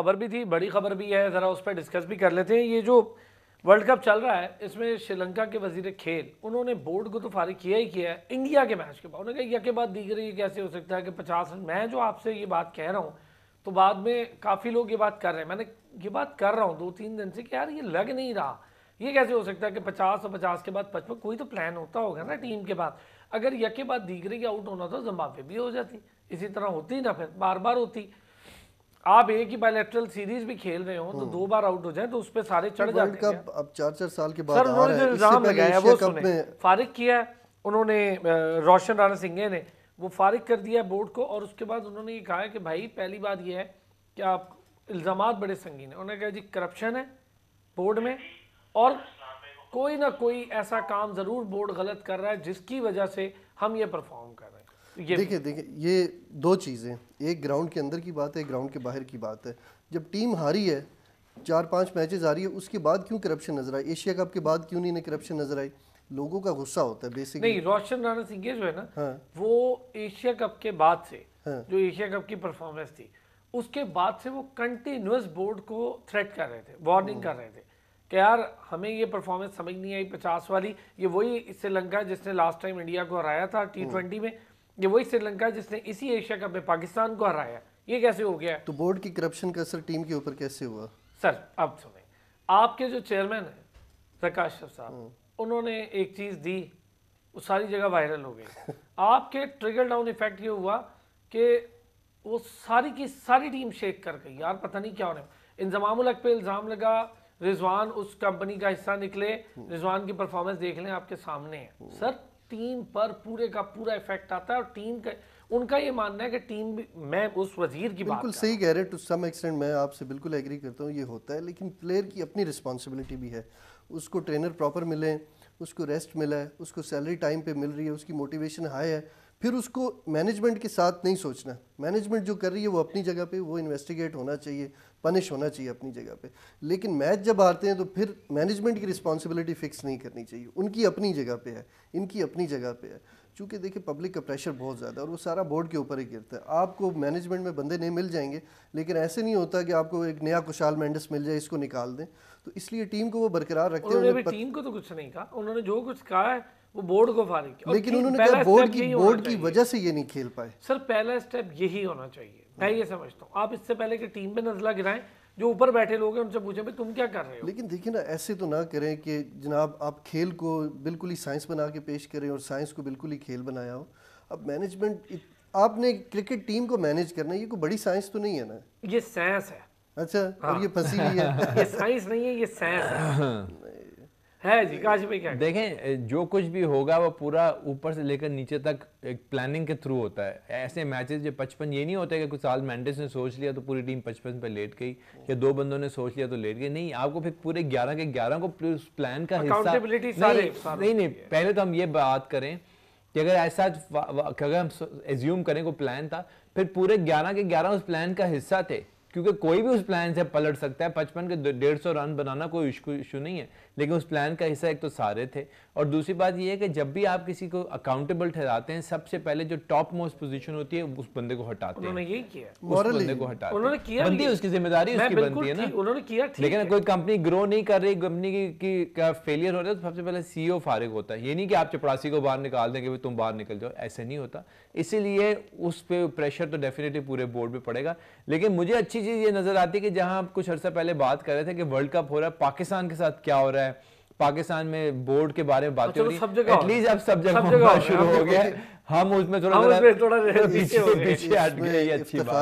खबर भी थी, बड़ी खबर भी है, ज़रा उस पर डिस्कस भी कर लेते हैं। ये जो वर्ल्ड कप चल रहा है, इसमें श्रीलंका के वज़ीर खेल, उन्होंने बोर्ड को तो फारिग किया ही किया है, इंडिया के मैच के बाद। उन्होंने कहा के बाद दीगर ये कैसे हो सकता है कि पचास मैं जो आपसे ये बात कह रहा हूँ तो बाद में काफ़ी लोग ये बात कर रहे हैं। मैंने ये बात कर रहा हूँ दो तीन दिन से कि यार ये लग नहीं रहा। ये कैसे हो सकता है कि पचास और पचास के बाद पचपन, कोई तो प्लान होता होगा ना टीम के बाद। अगर यह के बाद दीगरे की आउट होना तो जम्बावे भी हो जाती। इसी तरह होती ना फिर बार बार होती। आप एक ही बायलैटरल सीरीज़ भी खेल रहे हो तो दो बार आउट हो जाए तो उस पर सारे चढ़ जाते हैं अब चार चार साल के बाद सर उन्होंने जो इल्ज़ाम लगाया वो सुने फारिग किया उन्होंने रोशन राणा सिंह ने वो फारिग कर दिया बोर्ड को और उसके बाद उन्होंने ये कहा कि भाई पहली बात ये है कि आप इल्ज़ाम बड़े संगीन है। उन्होंने कहा जी करप्शन है बोर्ड में और कोई ना कोई ऐसा काम ज़रूर बोर्ड गलत कर रहा है जिसकी वजह से हम ये परफॉर्म कर रहे हैं। देखिए देखिए ये दो चीज़ें एक ग्राउंड के अंदर की बात है एक ग्राउंड के बाहर की बात है। जब टीम हारी है चार पाँच मैचेस आ रही है उसके बाद क्यों करप्शन नज़र आई? एशिया कप के बाद क्यों नहीं करप्शन नज़र आई? लोगों का गुस्सा होता है बेसिकली नहीं रोशन राणा सिंह जो है ना हाँ। वो एशिया कप के बाद से हाँ। जो एशिया कप की परफॉर्मेंस थी उसके बाद से वो कंटिन्यूस बोर्ड को थ्रेट कर रहे थे वार्निंग कर रहे थे कि यार हमें ये परफॉर्मेंस समझ नहीं आई पचास वाली ये वही श्रीलंका जिसने लास्ट टाइम इंडिया को हराया था टी ट्वेंटी में। ये वही श्रीलंका जिसने इसी एशिया कप में पाकिस्तान को हराया। ये कैसे हो गया? तो बोर्ड की करप्शन का असर टीम के ऊपर कैसे हुआ? सर अब सुने। आपके जो चेयरमैन है प्रकाश साहब हम्म। उन्होंने एक चीज़ दी वो सारी जगह वायरल हो गई। आपके ट्रिगर डाउन इफ़ेक्ट ये हुआ कि वो सारी की सारी टीम शेक कर गई। यार पता नहीं क्या होने इंजमाम उलक पे इल्ज़ाम लगा रिजवान उस कंपनी का हिस्सा निकले हम्म। रिजवान की परफॉर्मेंस देख लें आपके सामने है। हम्म। सर टीम पर पूरे का पूरा इफ़ेक्ट आता है और टीम का उनका ये मानना है कि टीम मैं उस वज़ीर की बिल्कुल बात सही कह रहे टू सम एक्सटेंट मैं आपसे बिल्कुल एग्री करता हूँ ये होता है लेकिन प्लेयर की अपनी रिस्पॉन्सिबिलिटी भी है। उसको ट्रेनर प्रॉपर मिले उसको रेस्ट मिला है उसको सैलरी टाइम पे मिल रही है उसकी मोटिवेशन हाई है फिर उसको मैनेजमेंट के साथ नहीं सोचना। मैनेजमेंट जो कर रही है वो अपनी जगह पे वो इन्वेस्टिगेट होना चाहिए पनिश होना चाहिए अपनी जगह पे। लेकिन मैच जब हारते हैं तो फिर मैनेजमेंट की रिस्पॉन्सिबिलिटी फिक्स नहीं करनी चाहिए। उनकी अपनी जगह पे है इनकी अपनी जगह पे है। चूँकि देखिए पब्लिक का प्रेशर बहुत ज़्यादा है और वो सारा बोर्ड के ऊपर ही गिरता है। आपको मैनेजमेंट में बंदे नहीं मिल जाएँगे लेकिन ऐसे नहीं होता कि आपको एक नया कुशाल मेंडस मिल जाए इसको निकाल दें। तो इसलिए टीम को वो बरकरार रखते हैं टीम को तो कुछ नहीं कहा। उन्होंने जो कुछ कहा है वो बोर्ड को फारिग किया लेकिन उन्होंने कहा बोर्ड की बोर्ड की वजह से ये नहीं खेल पाए। सर पहला स्टेप यही होना चाहिए। मैं ये समझता हूँ। आप इससे पहले कि टीम पे नजला गिराएँ जो ऊपर बैठे लोग हैं उनसे पूछे भाई तुम क्या कर रहे हो? लेकिन देखिए ना ऐसे तो ना करें कि जनाब आप खेल को बिल्कुल ही साइंस बना के पेश करें और साइंस को बिल्कुल ही खेल बनाया हो। अब मैनेजमेंट आपने क्रिकेट टीम को मैनेज करना ये कोई बड़ी साइंस तो नहीं है ना? ये साइंस है। अच्छा हाँ। और ये फंसी हुई है। ये साइंस नहीं है ये साइंस है। है जी काश भाई क्या देखें जो कुछ भी होगा वो पूरा ऊपर से लेकर नीचे तक एक प्लानिंग के थ्रू होता है। ऐसे मैचेस जो पचपन ये नहीं होते कि कुछ साल मैंडेस ने सोच लिया तो पूरी टीम पचपन पे लेट गई या दो बंदों ने सोच लिया तो लेट गई। नहीं आपको फिर पूरे ग्यारह के ग्यारह को प्लान का हिस्सा नहीं, नहीं नहीं पहले तो हम ये बात करें कि अगर ऐसा अगर हम एज्यूम करें को प्लान था फिर पूरे ग्यारह के ग्यारह उस प्लान का हिस्सा थे। क्योंकि कोई भी उस प्लान से पलट सकता है। पचपन के डेढ़ सौ रन बनाना कोई इशू नहीं है। लेकिन उस प्लान का हिस्सा एक तो सारे थे। और दूसरी बात यह है कि जब भी आप किसी को अकाउंटेबल ठहराते हैं सबसे पहले जो टॉप मोस्ट पोजीशन होती है उस बंदे को हटाते हैं। उन्होंने यही किया। उस बंदे को हटाते उन्होंने किया बनती है उसकी ज़िम्मेदारी उसकी बनती है ना। उन्होंने किया लेकिन कोई कंपनी ग्रो नहीं कर रही कंपनी की का फेलियर हो रहा है तो सबसे पहले सीईओ फारिग होता है। ये नहीं कि आप चपरासी को बाहर निकाल दें कि तुम बाहर निकल जाओ। ऐसे नहीं होता। इसीलिए उस पर प्रेशर तो डेफिनेटली पूरे बोर्ड पे पड़ेगा। लेकिन मुझे अच्छी चीज़ ये नज़र आती है कि जहाँ आप कुछ अर्सा पहले बात कर रहे थे कि वर्ल्ड कप हो रहा है पाकिस्तान के साथ क्या हो रहा है? पाकिस्तान में बोर्ड के बारे में बातें अच्छा, हो रही एटलीस्ट अब सब जगह शुरू हो गया हम उसमें थोड़ा थोड़ा पीछे पीछे हट गए अच्छी बात